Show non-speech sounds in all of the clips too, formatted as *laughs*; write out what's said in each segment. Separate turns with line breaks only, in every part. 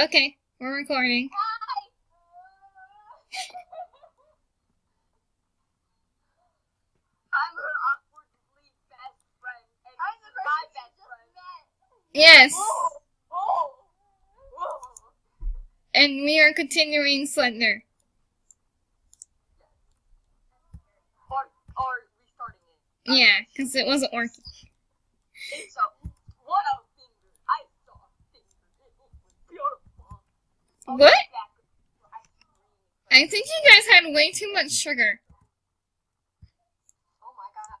Okay, we're recording. *laughs*
I'm her awkwardly best friend, and
I'm the
my best friend.
Yes,
Oh, oh, oh.
and we are continuing Slender.
Or, or restarting it.
Yeah, because it wasn't working.
It's a, what a finger. I saw a finger. It was beautiful. Oh,
What?
I
think you guys had way too much sugar.
Oh my god.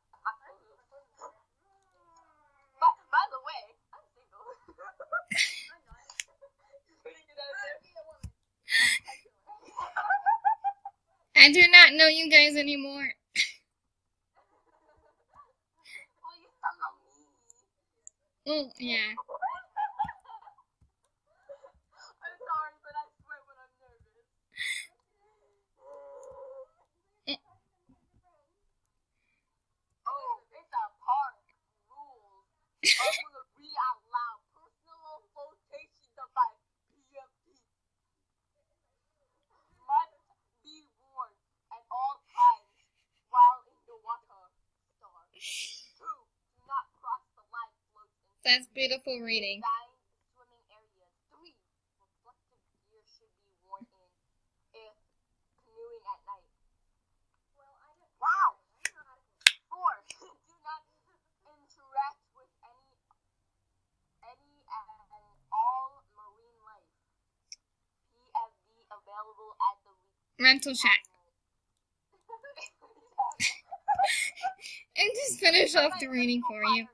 By, by the way, I'm single. I'm not. Just putting it out there.
I do not know you guys anymore.
You don't know me.
Oh, yeah.
I'm sorry, but I sweat when I'm nervous. oh, it's a park. Rules. I'm gonna read out loud. Personal flotation device. PFD. Must be worn at all times while in the water. Star. Two. Do not cross the line floating.
That's beautiful reading.
Nine swimming areas. Three reflective gear should be worn in if canoeing at night.
Well, I don't.
Wow.
I don't know how to.
Four do not interact with any any and all marine life. PFD available at the
Rental shack. And just finish off the reading for you.
That's a weird question. Does it mean we're past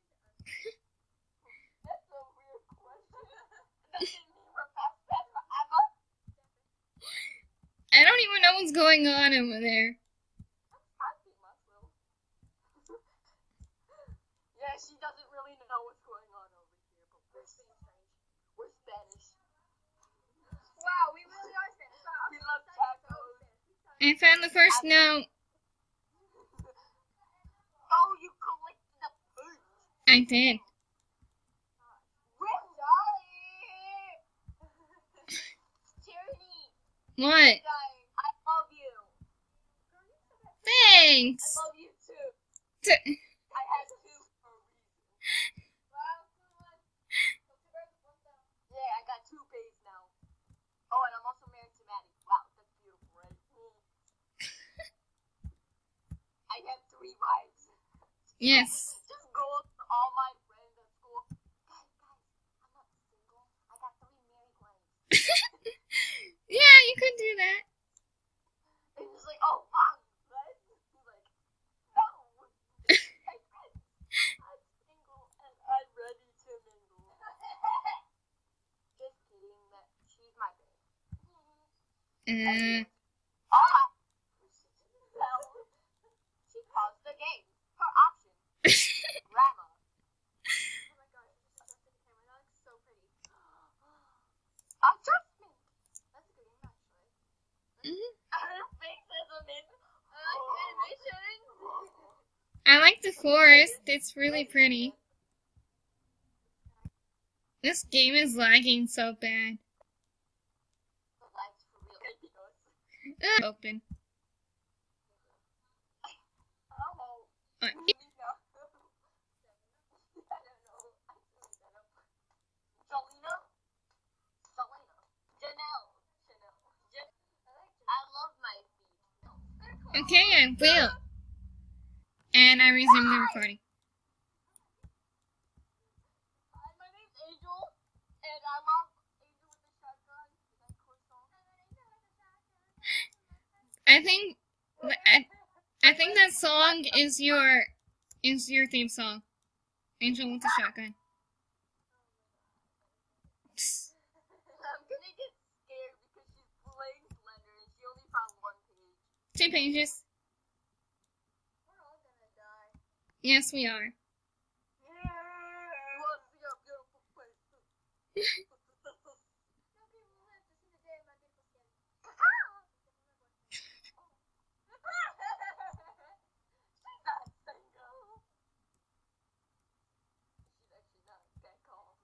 that forever? *laughs*
I don't even know what's going on over there.
I think yeah, she doesn't really know what's going on over here, but we're Spanish. We're Spanish.
Wow, we really are Spanish.
We love tacos.
I found the first note.
Oh, you collected the food.
I did.
We're Dolly. Charity,
What?
I love you.
Thanks.
I love you too.
T-
I had two for a reason.
Wow, come on.
Yeah, I got two bays now. Oh, and I'm also married to Maddie. Wow, that's beautiful, right? I have three wives.
yes.
Just go up to all my friends at school. Guys, guys, I'm not single. I got three married wives. *laughs*
Yeah, you could do that.
And he's like, oh, wow, what? He's like, no. I'm single and I'm ready to mingle. Just kidding. That she's *laughs* my babe.
Uh,
Ah! Well, she paused the game. Her option. Grandma.
Oh my gosh, I just adjusted the camera. That looks so pretty.
Adjustment.
That's a good game, actually.
mhm.
Her face is amazing.
I like the animation.
I like the forest. It's really pretty. This game is lagging so bad. Uh, open. Uh,
I know.
And I resume the recording.
I
think I, I think that song is your is your theme song. Angel with the shotgun. Psst.
I'm gonna get scared because she's playing Slender and she only found one page.
Two pages.
We're all gonna die.
Yes, we are. *laughs* *laughs*
You wanna see a beautiful place?
No people live to see the day of my beautiful skin.
She's not single. She's actually not that calm.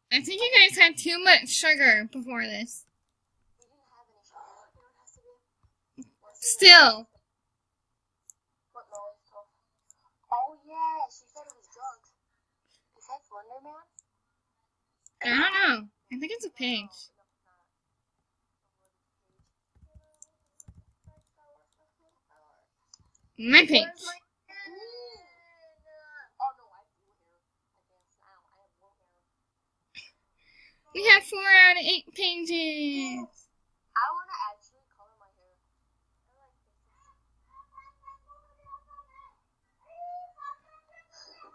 She's
I think you guys had too much sugar before this. Still.
Oh yeah, she said it was drugs. Is that?
I don't know. I think it's a page. My page.
Where's my pen? Oh no, I have blue hair. I dance now. I have blue hair.
We have four out of eight pages.
I wanna actually color my hair. okay,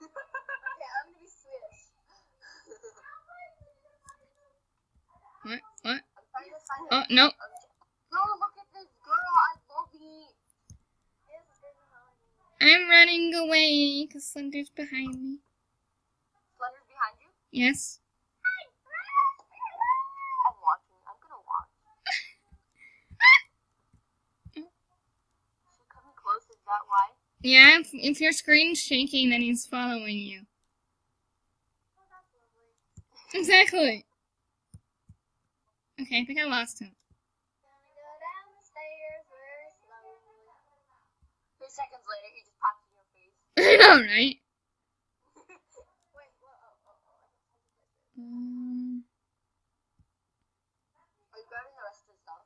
*laughs* I'm gonna be Swedish.
What? What?
I'm to find
Oh, no.
No, look at this girl. I love it.
I'm running away because Slender's behind me.
Slender's behind you.
Yes.
I'm watching. I'm gonna watch. She's coming close. Is that why?
Yeah, if, if your screen's shaking, then he's following you. Exactly. Okay, I think I lost him.
Two seconds later, he just pops in your face. *laughs*
I know, right?
Wait? Oh, oh, oh.
Um,
Are you grabbing the rest of the stuff?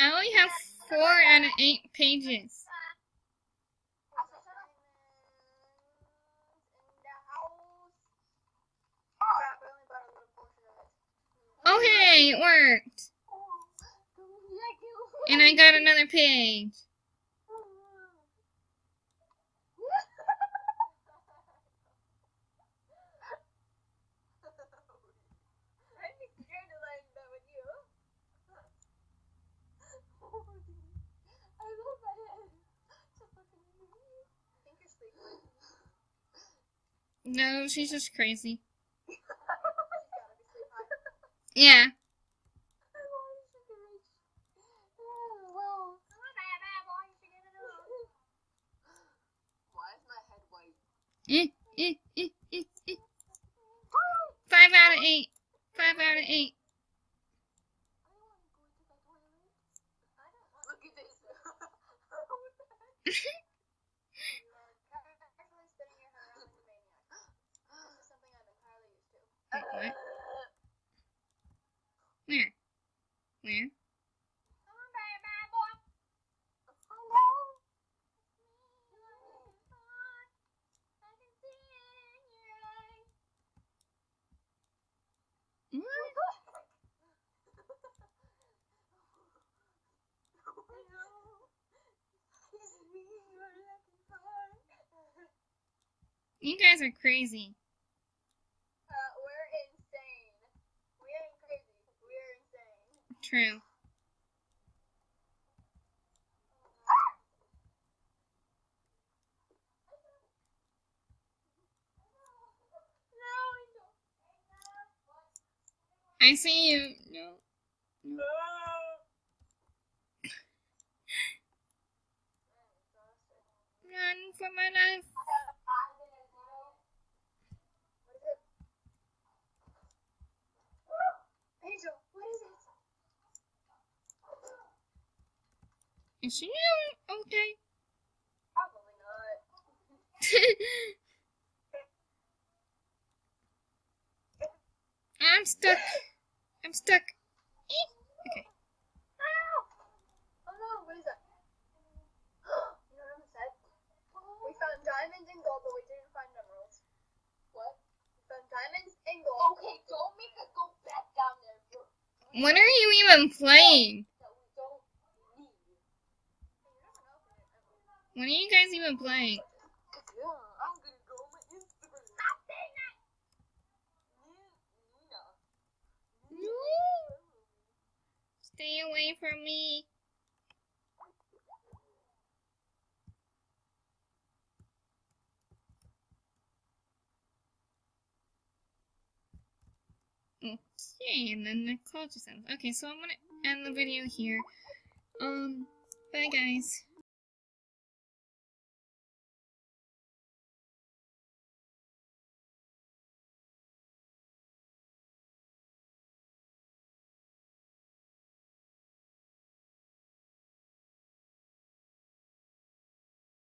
I only have four out of eight pages. Okay, it worked. And I got another page.
I'd be scared to like that with you. I love my head. So fucking I think you're sleeping.
No, she's just crazy.
She's gotta be sleep high.
Yeah.
I want to sugar rich. Oh, well. Come on, bad, bad boy. You should get it on. Why is my head white?
Five out of eight. Five out of eight.
Look at this.
Wait, what? Where? Where? What? You guys are crazy.
Uh, we're insane. We ain't crazy. We're insane.
True.
No, I don't.
I see you. No.
No.
Run for my life.
Angel, what is it?
Is she okay?
Probably not.
I'm stuck. I'm stuck. Okay.
Oh no, what is that? *gasps* you know what I'm sad? We found diamonds and gold, but we didn't find emeralds. What? We found diamonds and gold. Okay, don't make us go back down there for
What are you even playing?
that we don't need.
What are you guys even playing? Stay away from me. Okay, and then the call just ends. Okay, so I'm gonna end the video here. Um, bye guys.